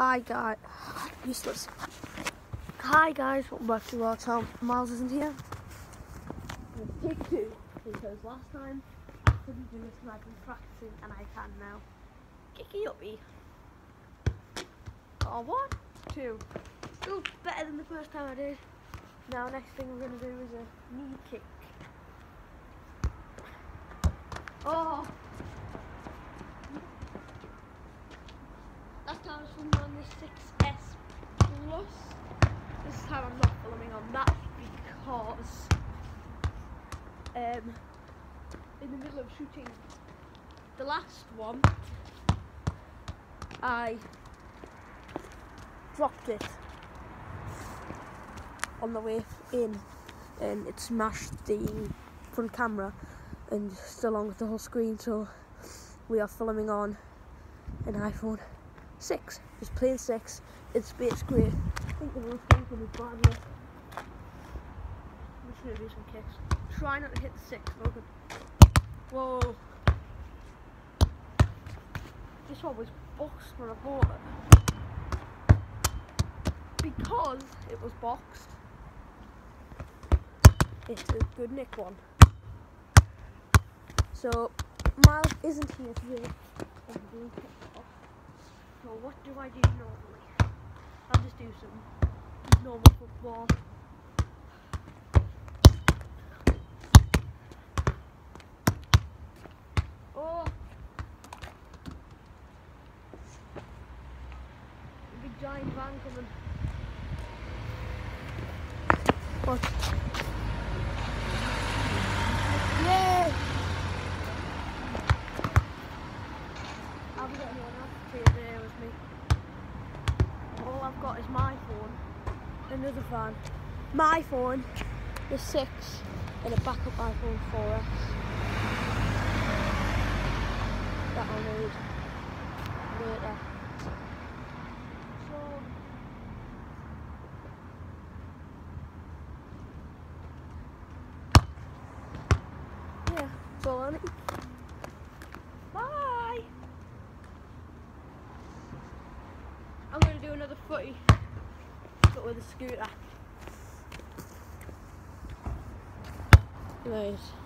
Hi guys, useless. Hi guys, welcome back to our channel. Miles isn't here. Take two because last time I couldn't do this and I've been practicing and I can now. Kicky uppy. Oh what? Two. Still better than the first time I did. Now next thing we're gonna do is a knee kick. Oh. Last time I was filming on the 6S Plus. This time I'm not filming on that because um, in the middle of shooting the last one, I dropped it on the way in and it smashed the front camera and still along with the whole screen so we are filming on an iPhone 6 just plain 6 it's, it's great I think the most thing is bad look I'm just gonna do some kicks. Try not to hit the 6 look whoa. This one was boxed when I bought it because it was boxed it's a good nick one. So Miles isn't here today. Do I do normally? I'll just do some normal football. Oh! Big giant van coming. What? I'll be getting one else to with me. All I've got is my phone, another phone. My phone, the 6, and a backup iPhone 4S. That I'll need later. So, yeah, that's all. Bye! I'm going to do another footy, but with a scooter. Anyways.